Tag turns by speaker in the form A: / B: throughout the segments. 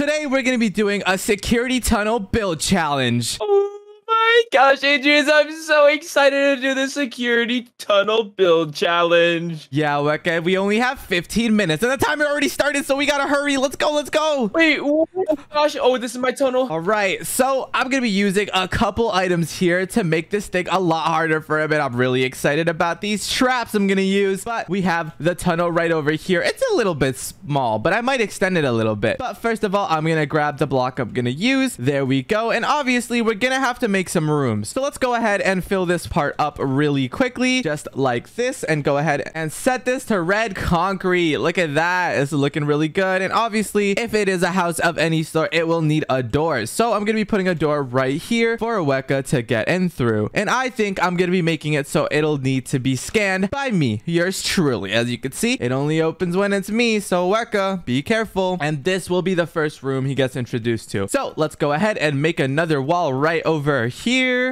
A: Today, we're going to be doing a security tunnel build challenge.
B: Oh my gosh, Adrien, I'm so excited to do the security tunnel build challenge.
A: Yeah, okay, we only have 15 minutes and the timer already started, so we gotta hurry. Let's go, let's go.
B: Wait, oh gosh, oh, this is my tunnel.
A: All right, so I'm gonna be using a couple items here to make this thing a lot harder for him, and I'm really excited about these traps I'm gonna use. But we have the tunnel right over here. It's a little bit small, but I might extend it a little bit. But first of all, I'm gonna grab the block I'm gonna use. There we go. And obviously, we're gonna have to make some rooms. So let's go ahead and fill this part up really quickly, just like this, and go ahead and set this to red concrete. Look at that. It's looking really good. And obviously, if it is a house of any sort, it will need a door. So I'm going to be putting a door right here for Oeca to get in through. And I think I'm going to be making it so it'll need to be scanned by me, yours truly. As you can see, it only opens when it's me. So Oeca, be careful. And this will be the first room he gets introduced to. So let's go ahead and make another wall right over here.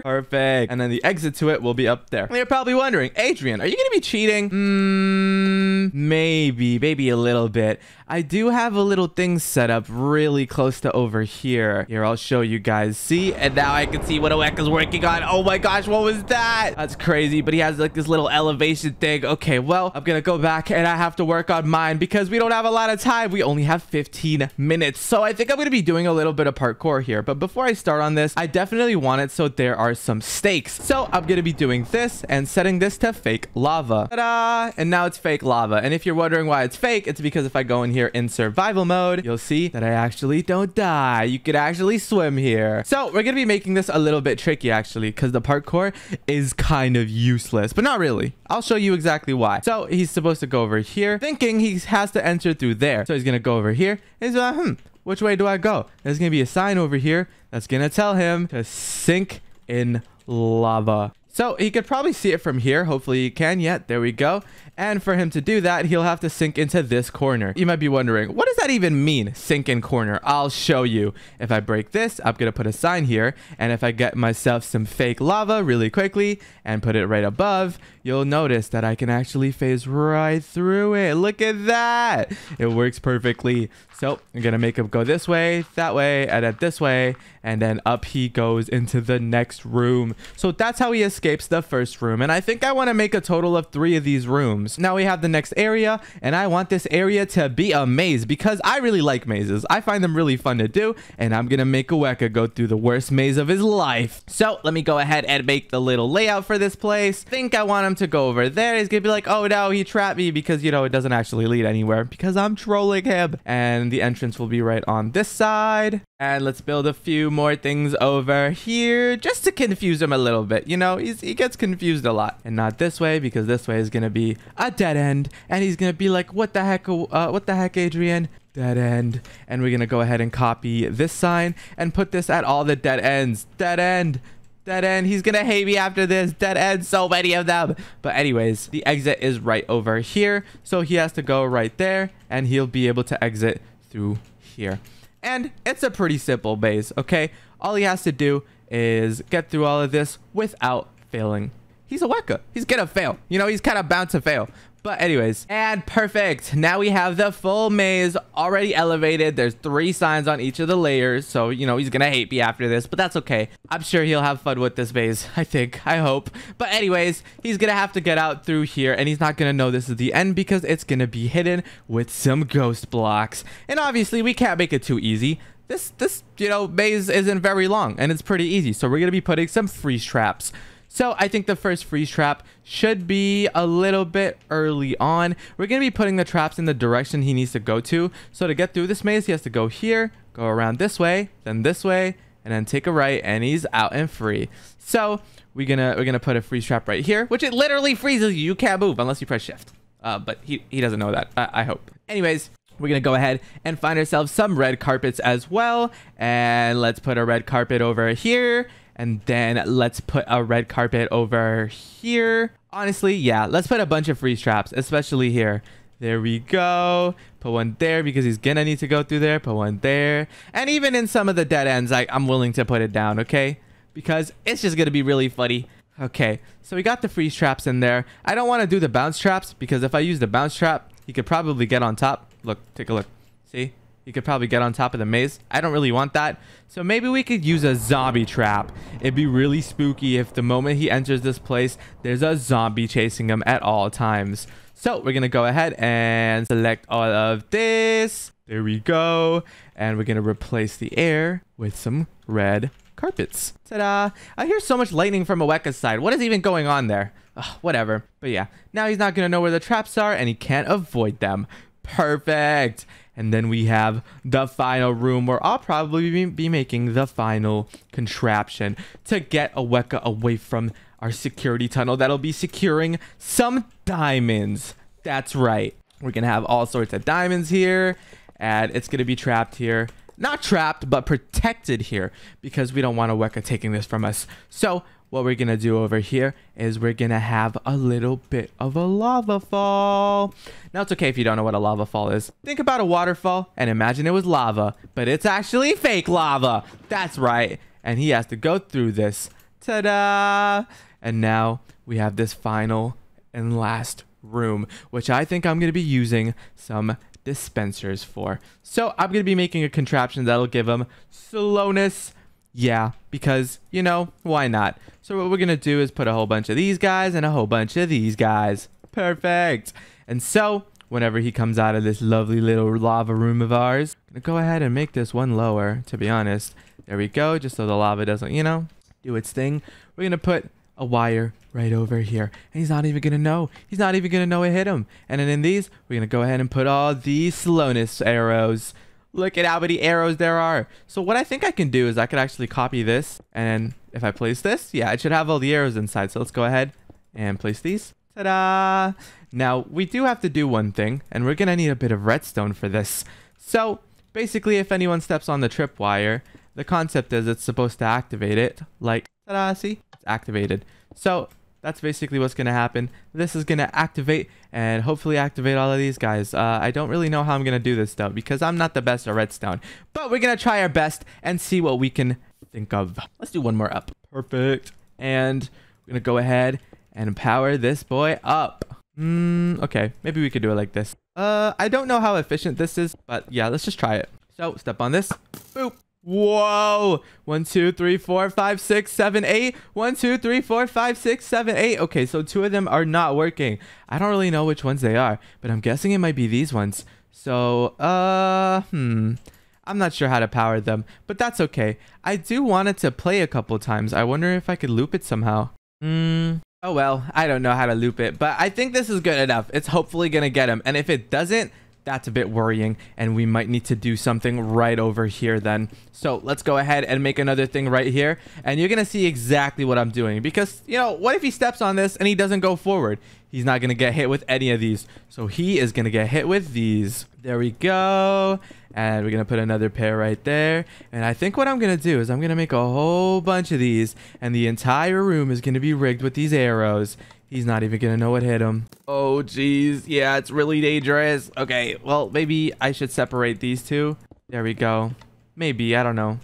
A: Perfect. And then the exit to it will be up there. And you're probably wondering, Adrien, are you going to be cheating? Hmm, maybe, maybe a little bit. I do have a little thing set up really close to over here. Here, I'll show you guys. See? And now I can see what Oeca's working on. Oh my gosh, what was that? That's crazy, but he has like this little elevation thing. Okay, well, I'm gonna go back and I have to work on mine because we don't have a lot of time. We only have 15 minutes. So I think I'm gonna be doing a little bit of parkour here. But before I start on this, I definitely want it so there are some stakes. So I'm gonna be doing this and setting this to fake lava. Ta-da! And now it's fake lava. And if you're wondering why it's fake, it's because if I go in here in survival mode, you'll see that I actually don't die. You could actually swim here. So we're going to be making this a little bit tricky actually because the parkour is kind of useless, but not really. I'll show you exactly why. So he's supposed to go over here thinking he has to enter through there. So he's going to go over here. He's like, hmm, which way do I go? There's going to be a sign over here that's going to tell him to sink in lava. So he could probably see it from here. Hopefully he can. Yeah, there we go. And for him to do that, he'll have to sink into this corner. You might be wondering, what does that even mean, sink in corner? I'll show you. If I break this, I'm going to put a sign here. And if I get myself some fake lava really quickly and put it right above, you'll notice that I can actually phase right through it. Look at that. It works perfectly. So I'm going to make him go this way, that way, and then this way. And then up he goes into the next room. So that's how he escapes the first room. And I think I want to make a total of three of these rooms. Now we have the next area, and I want this area to be a maze because I really like mazes. I find them really fun to do, and I'm gonna make a Weka go through the worst maze of his life. So let me go ahead and make the little layout for this place. think I want him to go over there. He's gonna be like, oh no, he trapped me because, you know, it doesn't actually lead anywhere because I'm trolling him. And the entrance will be right on this side. And let's build a few more things over here just to confuse him a little bit. You know, he gets confused a lot. And not this way because this way is going to be a dead end. And he's going to be like, what the heck, uh, what the heck, Adrien? Dead end. And we're going to go ahead and copy this sign and put this at all the dead ends. Dead end. Dead end. He's going to hate me after this. Dead end. So many of them. But anyways, the exit is right over here. So he has to go right there and he'll be able to exit through here. And it's a pretty simple maze, okay? All he has to do is get through all of this without failing. He's a Weka. He's gonna fail. You know, he's kind of bound to fail. But anyways, and perfect. Now we have the full maze already elevated. There's three signs on each of the layers. So, you know, he's going to hate me after this, but that's okay. I'm sure he'll have fun with this maze. I think. I hope. But anyways, he's going to have to get out through here and he's not going to know this is the end because it's going to be hidden with some ghost blocks. And obviously, we can't make it too easy this this you know maze isn't very long and it's pretty easy so we're gonna be putting some freeze traps so I think the first freeze trap should be a little bit early on. We're going to be putting the traps in the direction he needs to go to. So to get through this maze, he has to go here, go around this way, then this way, and then take a right, and he's out and free. So we're gonna we're gonna put a freeze trap right here, which it literally freezes you. You can't move unless you press shift. Uh, but he, he doesn't know that, I, I hope. Anyways, we're going to go ahead and find ourselves some red carpets as well. And let's put a red carpet over here. And then let's put a red carpet over here. Honestly, yeah, let's put a bunch of freeze traps, especially here. There we go. Put one there because he's gonna need to go through there. Put one there. And even in some of the dead ends, I, I'm willing to put it down, okay? Because it's just gonna be really funny. Okay, so we got the freeze traps in there. I don't want to do the bounce traps because if I use the bounce trap, he could probably get on top. Look, take a look. See? He could probably get on top of the maze. I don't really want that. So maybe we could use a zombie trap. It'd be really spooky if the moment he enters this place, there's a zombie chasing him at all times. So we're going to go ahead and select all of this. There we go. And we're going to replace the air with some red carpets. Ta-da! I hear so much lightning from Oeca's side. What is even going on there? Ugh, whatever. But yeah, now he's not going to know where the traps are and he can't avoid them. Perfect. And then we have the final room where I'll probably be, making the final contraption to get Oeca away from our security tunnel that'll be securing some diamonds. That's right. We're going to have all sorts of diamonds here and it's going to be trapped here. Not trapped, but protected here because we don't want Oeca taking this from us. So what we're to do over here is we're to have a little bit of a lava fall. Now, it's okay if you don't know what a lava fall is. Think about a waterfall and imagine it was lava, but it's actually fake lava. That's right. And he has to go through this. Ta-da! And now we have this final and last room, which I think I'm to be using some dispensers for. So I'm to be making a contraption that'll give him slowness, yeah, because, you know, why not? So what we're going to do is put a whole bunch of these guys and a whole bunch of these guys. Perfect. And so, whenever he comes out of this lovely little lava room of ours, I'm going to go ahead and make this one lower, to be honest. There we go, just so the lava doesn't, you know, do its thing. We're going to put a wire right over here. And he's not even going to know. He's not even going to know it hit him. And then in these, we're going to go ahead and put all these slowness arrows. Look at how many arrows there are. So what I think I can do is I could actually copy this. And if I place this, yeah, it should have all the arrows inside. So let's go ahead and place these. Ta-da! Now, we do have to do one thing, and we're going to need a bit of redstone for this. So, basically, if anyone steps on the tripwire, the concept is it's supposed to activate it. Like, ta-da, see? It's activated. So, that's basically what's going to happen. This is going to activate and hopefully activate all of these guys. Uh, I don't really know how I'm going to do this though because I'm not the best at redstone. But we're going to try our best and see what we can think of. Let's do one more up. Perfect. And we're going to go ahead and power this boy up. Hmm, okay, maybe we could do it like this. Uh, I don't know how efficient this is, but yeah, let's just try it. So, step on this. Boop. Whoa. One, two, three, four, five, six, seven, eight. One, two, three, four, five, six, seven, eight. Okay, so two of them are not working. I don't really know which ones they are, but I'm guessing it might be these ones. So, uh, hmm. I'm not sure how to power them, but that's okay. I do want it to play a couple times. I wonder if I could loop it somehow. Hmm. Oh well, I don't know how to loop it, but I think this is good enough. It's hopefully to get him. And if it doesn't, that's a bit worrying and we might need to do something right over here then. So let's go ahead and make another thing right here and you're going to see exactly what I'm doing because, you know, what if he steps on this and he doesn't go forward? He's not going to get hit with any of these. So he is going to get hit with these. There we go. And we're going to put another pair right there. And I think what I'm going to do is I'm going to make a whole bunch of these. And the entire room is going to be rigged with these arrows. He's not even gonna know what hit him. Oh, jeez. Yeah, it's really dangerous. Okay, well, maybe I should separate these two. There we go. Maybe, I don't know.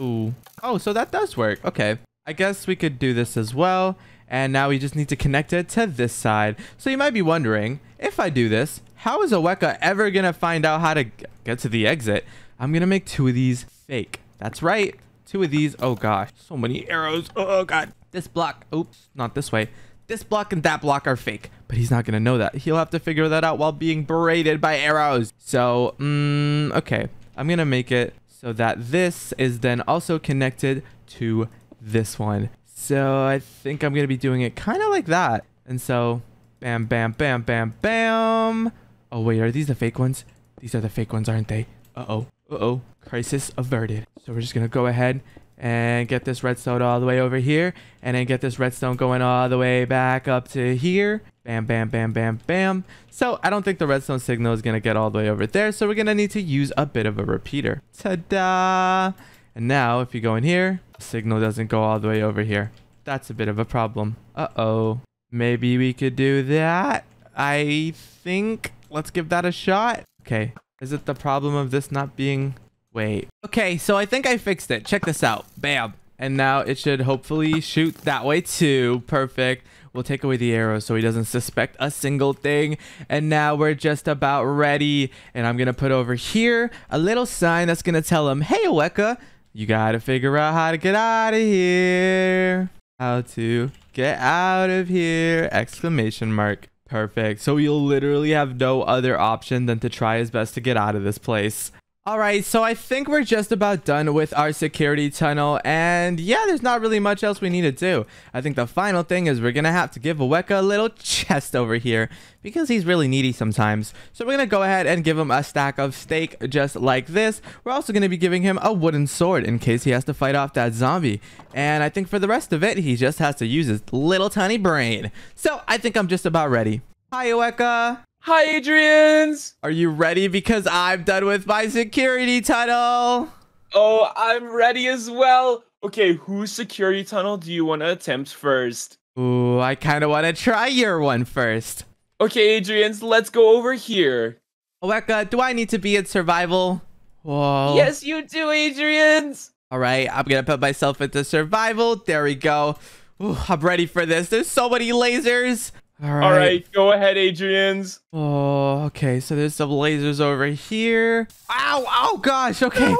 A: Ooh. Oh, so that does work. Okay. I guess we could do this as well. And now we just need to connect it to this side. So you might be wondering, if I do this, how is Oeca ever gonna find out how to get to the exit? I'm gonna make two of these fake. That's right. Two of these. Oh gosh, so many arrows. Oh god. This block. Oops, not this way this block and that block are fake. But he's not going to know that. He'll have to figure that out while being berated by arrows. So, mm, okay. I'm going to make it so that this is then also connected to this one. So I think I'm going to be doing it kind of like that. And so, bam, bam, bam, bam, bam. Oh, wait, are these the fake ones? These are the fake ones, aren't they? Uh-oh. Uh-oh. Crisis averted. So we're just going to go ahead and get this redstone all the way over here and then get this redstone going all the way back up to here. Bam bam bam bam bam. So i don't think the redstone signal is going to get all the way over there so we're going to need to use a bit of a repeater. Ta-da! And now if you go in here the signal doesn't go all the way over here. That's a bit of a problem. Uh-oh. Maybe we could do that? I think let's give that a shot. Okay. Is it the problem of this not being Wait. Okay, so I think I fixed it. Check this out. Bam. And now it should hopefully shoot that way too. Perfect. We'll take away the arrow so he doesn't suspect a single thing. And now we're just about ready. And I'm going to put over here a little sign that's going to tell him, hey, Oeca, you got to figure out how to get out of here. How to get out of here. Exclamation mark. Perfect. So you'll literally have no other option than to try his best to get out of this place. All right, so I think we're just about done with our security tunnel. And yeah, there's not really much else we need to do. I think the final thing is we're going to have to give Oeca a little chest over here because he's really needy sometimes. So we're going to go ahead and give him a stack of steak just like this. We're also going to be giving him a wooden sword in case he has to fight off that zombie. And I think for the rest of it, he just has to use his little tiny brain. So I think I'm just about ready. Hi, Oeca.
B: Hi, Adriens.
A: Are you ready? Because I'm done with my security tunnel.
B: Oh, I'm ready as well. Okay, whose security tunnel do you want to attempt first?
A: Ooh, I kind of want to try your one first.
B: Okay, Adriens, let's go over here.
A: Oeca, do I need to be in survival? Whoa.
B: Yes, you do, Adriens.
A: All right, I'm going to put myself into survival. There we go. Ooh, I'm ready for this. There's so many lasers.
B: All right. All right, go ahead, Adriens.
A: Oh, okay. So there's some lasers over here. Ow! Oh gosh. Okay.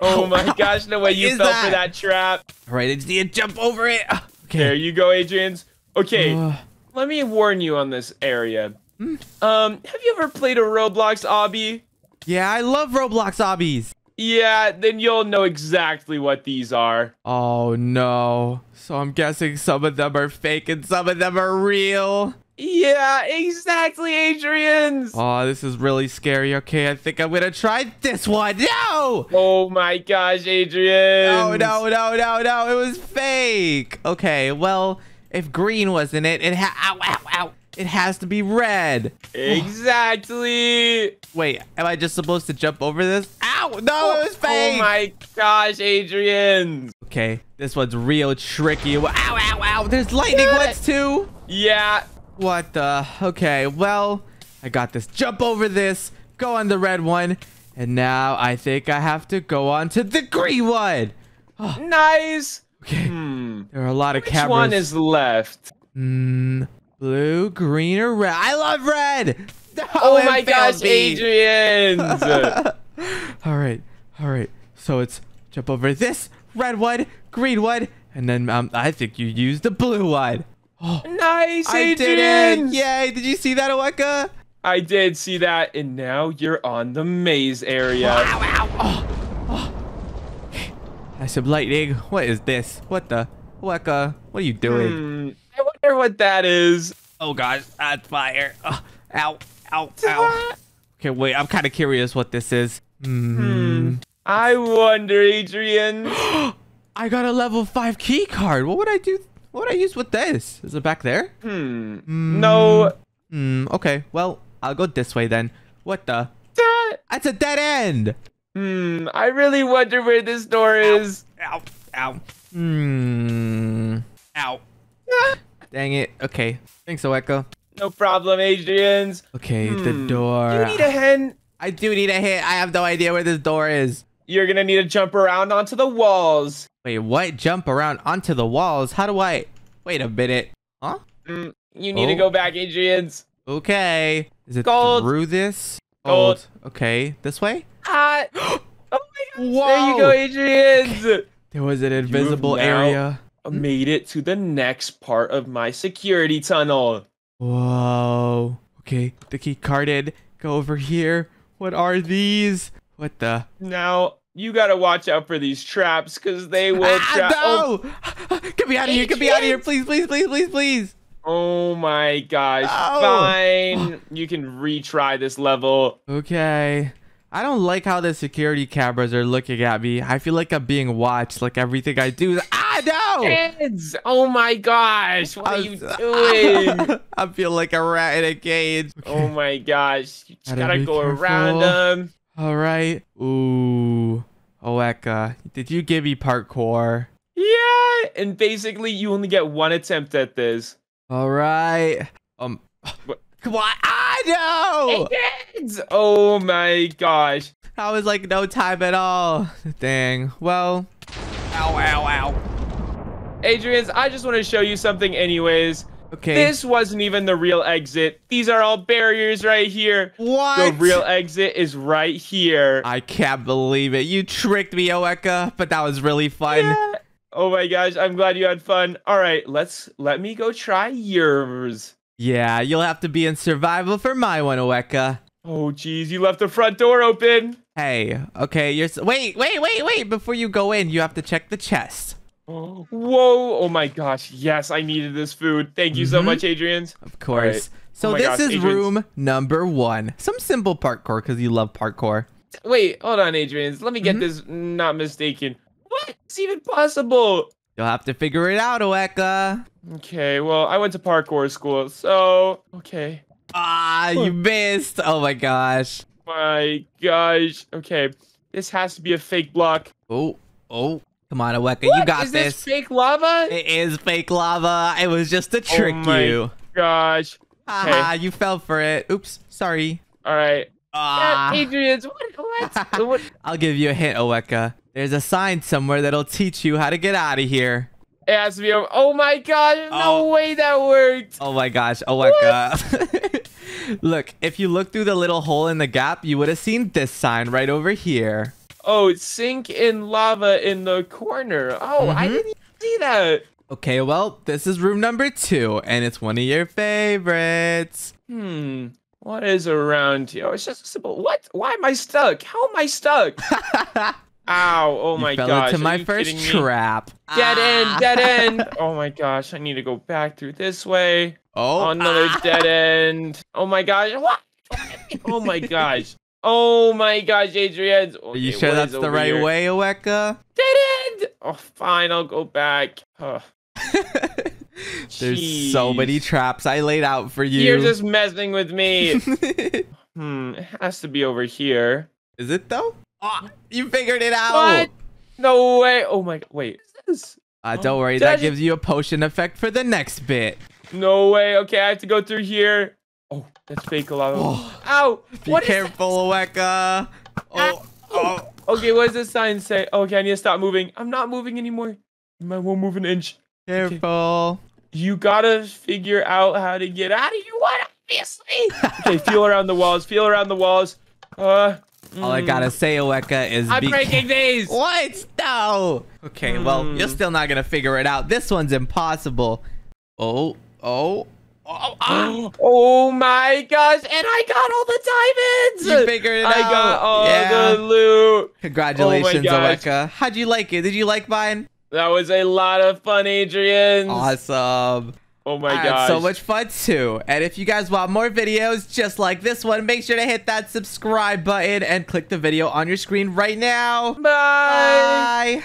B: oh my gosh! No way you fell that? for that trap.
A: All right, just jump over it.
B: Okay. There you go, Adriens. Okay. Uh, let me warn you on this area. Hmm? Um, have you ever played a Roblox obby?
A: Yeah, I love Roblox obbies.
B: Yeah, then you'll know exactly what these are.
A: Oh no. So I'm guessing some of them are fake and some of them are real.
B: Yeah, exactly, Adriens.
A: Oh, this is really scary. Okay, I think I'm gonna try this one. No!
B: Oh my gosh, Adrien.
A: No, no, no, no, no. It was fake. Okay, well, if green wasn't it, it ha- ow, ow, ow. It has to be red.
B: Exactly.
A: Wait, am I just supposed to jump over this? Ow! No, oh, it was fake.
B: Oh my gosh, Adrien.
A: Okay, this one's real tricky. Ow, ow, ow. There's lightning ones too.
B: Yeah.
A: What the? Okay, well, I got this. Jump over this. Go on the red one. And now I think I have to go on to the green one.
B: Oh. Nice.
A: Okay. Hmm. There are a lot of
B: Which
A: cameras.
B: Which one is left?
A: Hmm. Blue, green, or red? I love red.
B: Oh, oh my gosh, Adrien.
A: all right, all right. So it's jump over this red one, green one, and then um, I think you use the blue one.
B: Oh, nice,
A: I
B: Adrien.
A: did it! Yay! Did you see that, Oeca?
B: I did see that, and now you're on the maze area.
A: Wow! wow. Oh, oh. That's some lightning. What is this? What the? Oeca, what are you doing?
B: Hmm wonder what that is.
A: Oh gosh, that's fire. Oh, ow, ow, ow. Okay, wait, I'm kind of curious what this is. Hmm.
B: hmm. I wonder, Adrien.
A: I got a level 5 key card. What would I do? What would I use with this? Is it back there?
B: Hmm. Mm. No.
A: Hmm. Okay, well, I'll go this way then. What the?
B: That...
A: That's a dead end.
B: Hmm. I really wonder where this door is.
A: Ow. Ow. Hmm. Ow. Dang it. Okay. Thanks, Oeca.
B: No problem, Adriens.
A: Okay, hmm. the door.
B: Do you need a hint?
A: I do need a hint. I have no idea where this door is.
B: You're gonna need to jump around onto the walls.
A: Wait, what? Jump around onto the walls? How do I... Wait a minute. Huh?
B: Mm, you need oh. to go back, Adriens.
A: Okay. Is it
B: Gold.
A: through this?
B: Gold. Gold.
A: Okay. This way?
B: Hot. oh my god. Whoa. There you go, Adriens. Okay.
A: There was an invisible area
B: made it to the next part of my security tunnel.
A: Whoa. Okay, the key carded. Go over here. What are these? What the?
B: Now, you gotta watch out for these traps because they will ah, trap.
A: No! Oh. Get me out of here! Get me out of here! Please, please, please, please, please!
B: Oh my gosh. Oh. Fine. you can retry this level.
A: Okay. I don't like how the security cameras are looking at me. I feel like I'm being watched. Like everything I do. Ah!
B: Kids! Oh my gosh! What I'm, are you doing?
A: I feel like a rat in a cage.
B: Oh my gosh! You just gotta, gotta go careful. around them.
A: All right. Ooh. Oeca, did you give me parkour?
B: Yeah, and basically you only get one attempt at this.
A: All right. Um. What? Come on. I know.
B: Kids! Oh my gosh.
A: That was like no time at all. Dang. Well.
B: Ow, ow, ow. Adriens, I just want to show you something anyways.
A: Okay.
B: This wasn't even the real exit. These are all barriers right here.
A: What?
B: The real exit is right here.
A: I can't believe it. You tricked me, Oeca, but that was really fun.
B: Yeah. Oh my gosh, I'm glad you had fun. All right, let's let me go try yours.
A: Yeah, you'll have to be in survival for my one, Oeca.
B: Oh jeez, you left the front door open.
A: Hey, okay, you're. s- Wait, wait, wait, wait. Before you go in, you have to check the chest.
B: Oh, whoa! Oh my gosh! Yes, I needed this food. Thank you so
A: Mhm.
B: much, Adriens.
A: Of course.
B: right.
A: So
B: Oh
A: this
B: gosh,
A: is
B: Adriens-
A: room number one. Some simple parkour because you love parkour.
B: Wait, hold on, Adriens. Let me get
A: Mhm.
B: this not mistaken. What? It's even possible?
A: You'll have to figure it out, Oeca.
B: Okay, well, I went to parkour school, so okay.
A: Ah, you missed. Oh my gosh.
B: My gosh. Okay, this has to be a fake block.
A: Oh, oh. Come on, Oeca. You got
B: Is
A: this.
B: this fake lava?
A: It is fake lava. It was just to trick oh
B: my
A: you.
B: Gosh.
A: Haha, you fell for it. Oops, sorry.
B: All right.
A: Ah,
B: Uh, Adriens. What? What? what?
A: I'll give you a hint, Oeca. There's a sign somewhere that'll teach you how to get out of here.
B: It has to be over. Oh my god! No
A: Oh.
B: way that worked.
A: Oh my gosh, Oeca. look, if you look through the little hole in the gap, you would have seen this sign right over here.
B: Oh, sink in lava in the corner. Oh, I
A: Mhm.
B: didn't even see that.
A: Okay, well, this is room number two, and it's one of your favorites.
B: Hmm. What is around here? Oh, it's just a simple. What? Why am I stuck? How am I stuck? Ow! Oh
A: you
B: my
A: fell
B: gosh!
A: into my first trap.
B: Dead end,
A: Ah.
B: dead end. Oh my gosh, I need to go back through this way.
A: Oh,
B: Another
A: ah.
B: dead end. Oh my gosh. What? Oh my gosh. Oh my gosh, Adrien.
A: Are you sure that's the right way, Oeca?
B: Dead end. Oh, fine. I'll go back.
A: There's so many traps I laid out for you.
B: You're just messing with me. hmm. It has to be over here.
A: Is it though? Oh, you figured it out.
B: What? No way. Oh my. Wait. What is this?
A: Uh, don't
B: Oh,
A: worry,
B: I
A: that gives you a potion effect for the next bit.
B: No way. Okay, I have to go through here. Oh, that's fake lava.
A: Oh.
B: Ow.
A: Be
B: What
A: careful, Oeca. Oh, oh.
B: Okay, what does this sign say? Okay, I need to stop moving. I'm not moving anymore. I won't move an inch.
A: Careful.
B: You gotta figure out how to get out of here. What? Obviously. okay, feel around the walls. Feel around the walls. Uh.
A: All I
B: mm,
A: gotta say, Oeca, is
B: I'm breaking these.
A: What? No. Okay, well, you're
B: Hmm.
A: still not gonna figure it out. This one's impossible. Oh, oh, oh, ah.
B: oh my gosh! And I got all the diamonds.
A: You figured it
B: I
A: out.
B: got all
A: Yeah.
B: the loot.
A: Congratulations. Oeca. How'd you like it? Did you like mine?
B: That was a lot of fun, Adrien.
A: Awesome.
B: Oh my
A: I had
B: gosh.
A: so much fun too. And if you guys want more videos just like this one, make sure to hit that subscribe button and click the video on your screen right now.
B: Bye.